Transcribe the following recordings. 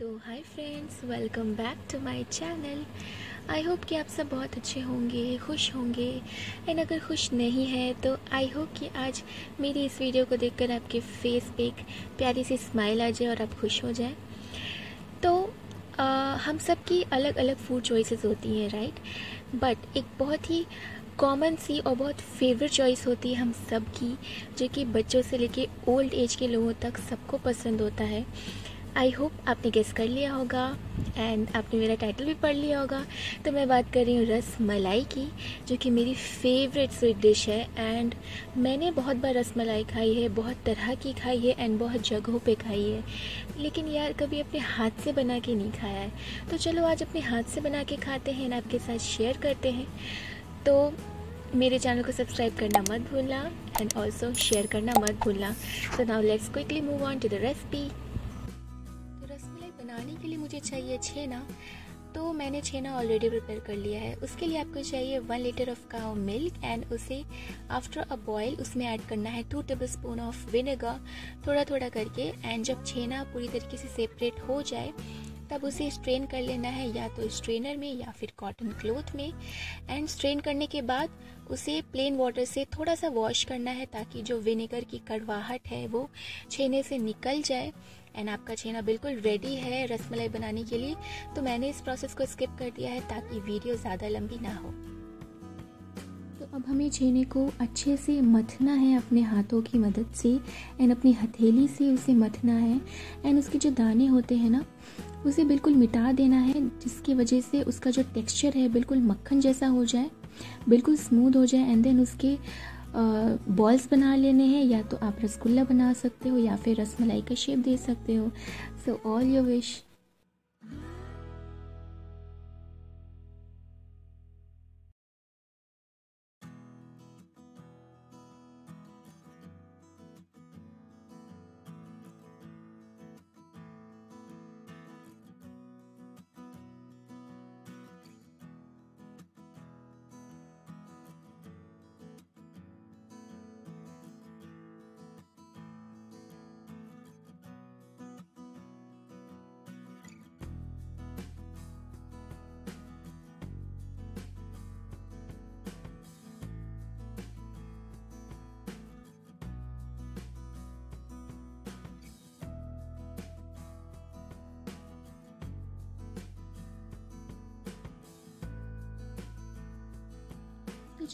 तो hi friends welcome back to my channel I hope कि आप सब बहुत अच्छे होंगे खुश होंगे। एंड अगर खुश नहीं है तो आई होप कि आज मेरी इस वीडियो को देखकर आपके फेस पे एक प्यारी सी स्माइल आ जाए और आप खुश हो जाए। तो आ, हम सब की अलग अलग फ़ूड चॉइसेस होती हैं राइट बट एक बहुत ही कॉमन सी और बहुत फेवरेट चॉइस होती है हम सब की जो कि बच्चों से लेके ओल्ड एज के लोगों तक सबको पसंद होता है। आई होप आपने गेस कर लिया होगा एंड आपने मेरा टाइटल भी पढ़ लिया होगा। तो मैं बात कर रही हूँ रस मलाई की, जो कि मेरी फेवरेट स्वीट डिश है एंड मैंने बहुत बार रस मलाई खाई है, बहुत तरह की खाई है एंड बहुत जगहों पे खाई है। लेकिन यार, कभी अपने हाथ से बना के नहीं खाया है। तो चलो आज अपने हाथ से बना के खाते हैं आपके साथ शेयर करते हैं। तो मेरे चैनल को सब्सक्राइब करना मत भूलना एंड ऑल्सो शेयर करना मत भूलना। So now let's quickly move on to the recipe मुझे चाहिए छेना तो मैंने छेना ऑलरेडी प्रिपेयर कर लिया है। उसके लिए आपको चाहिए one litre of cow milk and उसे आफ्टर अ बॉयल उसमें ऐड करना है two tablespoon of vinegar थोड़ा थोड़ा करके। एंड जब छेना पूरी तरीके से सेपरेट हो जाए, तब उसे स्ट्रेन कर लेना है या तो स्ट्रेनर में या फिर कॉटन क्लोथ में। एंड स्ट्रेन करने के बाद उसे प्लेन वाटर से थोड़ा सा वॉश करना है ताकि जो विनेगर की कड़वाहट है वो छेने से निकल जाए। एंड आपका छेना बिल्कुल रेडी है रसमलाई बनाने के लिए तो मैंने इस प्रोसेस को स्किप कर दिया है ताकि वीडियो ज़्यादा लंबी ना हो। तो अब हमें छेने को अच्छे से मथना है अपने हाथों की मदद से एंड अपनी हथेली से उसे मथना है एंड उसके जो दाने होते हैं ना, उसे बिल्कुल मिटा देना है, जिसकी वजह से उसका जो टेक्सचर है बिल्कुल मक्खन जैसा हो जाए, बिल्कुल स्मूथ हो जाए एंड देन उसके बॉल्स बना लेने हैं, या तो आप रसगुल्ला बना सकते हो, या फिर रसमलाई का शेप दे सकते हो। सो ऑल योर विश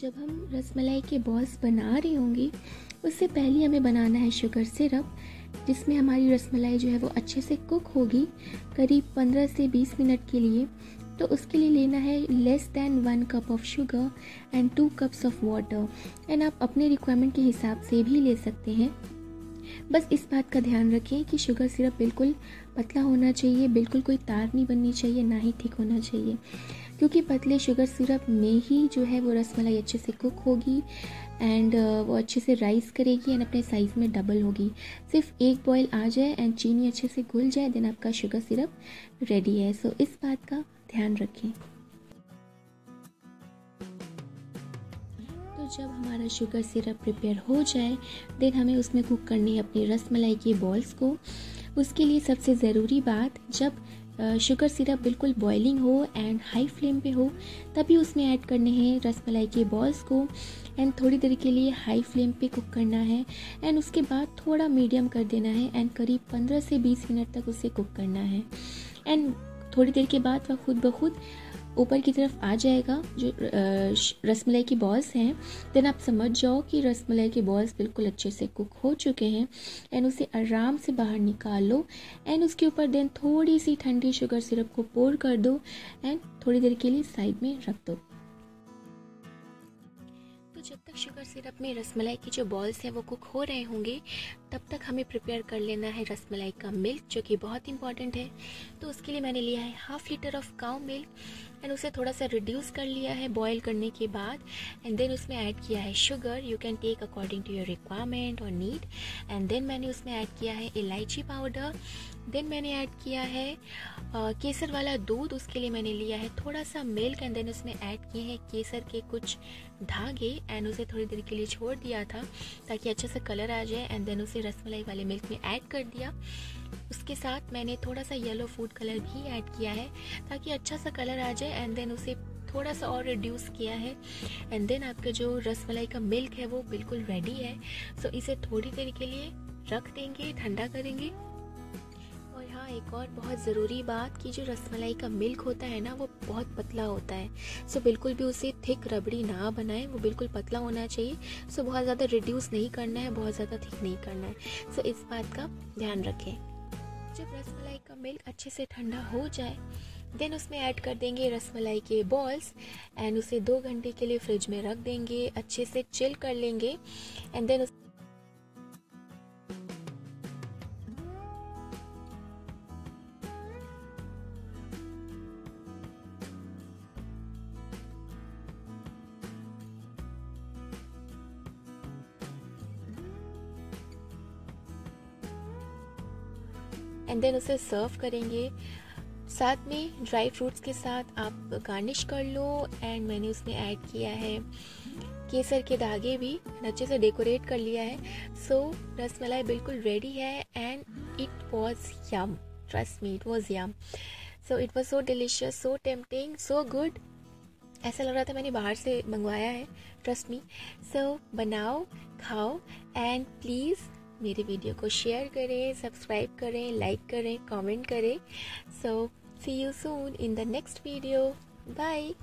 जब हम रसमलाई के बॉल्स बना रहे होंगे, उससे पहले हमें बनाना है शुगर सिरप जिसमें हमारी रसमलाई जो है वो अच्छे से कुक होगी करीब 15 से 20 मिनट के लिए। तो उसके लिए लेना है less than one cup of sugar and two cups of water and आप अपने रिक्वायरमेंट के हिसाब से भी ले सकते हैं। बस इस बात का ध्यान रखें कि शुगर सिरप बिल्कुल पतला होना चाहिए, बिल्कुल कोई तार नहीं बननी चाहिए, ना ही थिक होना चाहिए। क्योंकि पतले शुगर सिरप में ही जो है वो रसमलाई अच्छे से कुक होगी एंड वो अच्छे से राइस करेगी एंड अपने साइज़ में डबल होगी। सिर्फ़ एक बॉयल आ जाए एंड चीनी अच्छे से घुल जाए देन आपका शुगर सिरप रेडी है। सो इस बात का ध्यान रखें। तो जब हमारा शुगर सिरप प्रिपेयर हो जाए देन हमें उसमें कुक करनी है अपनी रसमलाई के बॉल्स को। उसके लिए सबसे ज़रूरी बात, जब शुगर सिरप बिल्कुल बॉइलिंग हो एंड हाई फ्लेम पे हो, तभी उसमें ऐड करने हैं रसमलाई के बॉल्स को एंड थोड़ी देर के लिए हाई फ्लेम पे कुक करना है एंड उसके बाद थोड़ा मीडियम कर देना है एंड करीब 15 से 20 मिनट तक उसे कुक करना है एंड थोड़ी देर के बाद वह खुद ब खुद ऊपर की तरफ़ आ जाएगा, जो रसमलाई की बॉल्स हैं देन आप समझ जाओ कि रसमलाई के बॉल्स बिल्कुल अच्छे से कुक हो चुके हैं एंड उसे आराम से बाहर निकाल लो एंड उसके ऊपर देन थोड़ी सी ठंडी शुगर सिरप को पोर कर दो एंड थोड़ी देर के लिए साइड में रख दो। तो जब तक शुगर सिरप में रसमलाई की जो बॉल्स हैं वो कुक हो रहे होंगे तब तक हमें प्रिपेयर कर लेना है रसमलाई का मिल्क जो कि बहुत इंपॉर्टेंट है। तो उसके लिए मैंने लिया है half litre of cow milk and उसे थोड़ा सा रिड्यूस कर लिया है बॉयल करने के बाद। एंड देन उसमें ऐड किया है sugar you can take according to your requirement और नीड एंड देन मैंने उसमें ऐड किया है इलायची पाउडर देन मैंने ऐड किया है केसर वाला दूध। उसके लिए मैंने लिया है थोड़ा सा मिल्क एंड देन उसमें ऐड किए हैं केसर के कुछ धागे। एंड उसे थोड़ी देर के लिए छोड़ दिया था ताकि अच्छा सा कलर आ जाए। एंड देन उसे उसे रसमलाई वाले मिल्क में ऐड कर दिया। उसके साथ मैंने थोड़ा सा येलो फ़ूड कलर भी ऐड किया है ताकि अच्छा सा कलर आ जाए एंड देन उसे थोड़ा सा और रिड्यूस किया है। एंड देन आपका जो रसमलाई का मिल्क है वो बिल्कुल रेडी है। सो so, इसे थोड़ी देर के लिए रख देंगे ठंडा करेंगे। हाँ एक और बहुत ज़रूरी बात कि जो रसमलाई का मिल्क होता है ना, वो बहुत पतला होता है। सो बिल्कुल भी उसे थिक रबड़ी ना बनाए, वो बिल्कुल पतला होना चाहिए। सो बहुत ज़्यादा रिड्यूस नहीं करना है, बहुत ज़्यादा थिक नहीं करना है। सो इस बात का ध्यान रखें। जब रसमलाई का मिल्क अच्छे से ठंडा हो जाए देन उसमें ऐड कर देंगे रसमलाई के बॉल्स एंड उसे दो घंटे के लिए फ्रिज में रख देंगे, अच्छे से चिल कर लेंगे। एंड देन उस एंड देन उसे सर्व करेंगे। साथ में ड्राई फ्रूट्स के साथ आप गार्निश कर लो एंड मैंने उसमें ऐड किया है। केसर के धागे भी अच्छे से डेकोरेट कर लिया है। सो so, रसमलाई बिल्कुल रेडी है and it was yum trust me it was yum so it was so delicious so tempting so good ऐसा लग रहा था मैंने बाहर से मंगवाया है। ट्रस्ट मी सो बनाओ खाओ एंड प्लीज़ मेरे वीडियो को शेयर करें, सब्सक्राइब करें लाइक करें कमेंट करें। So see you soon in the next video bye